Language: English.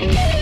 Bye.